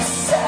sun.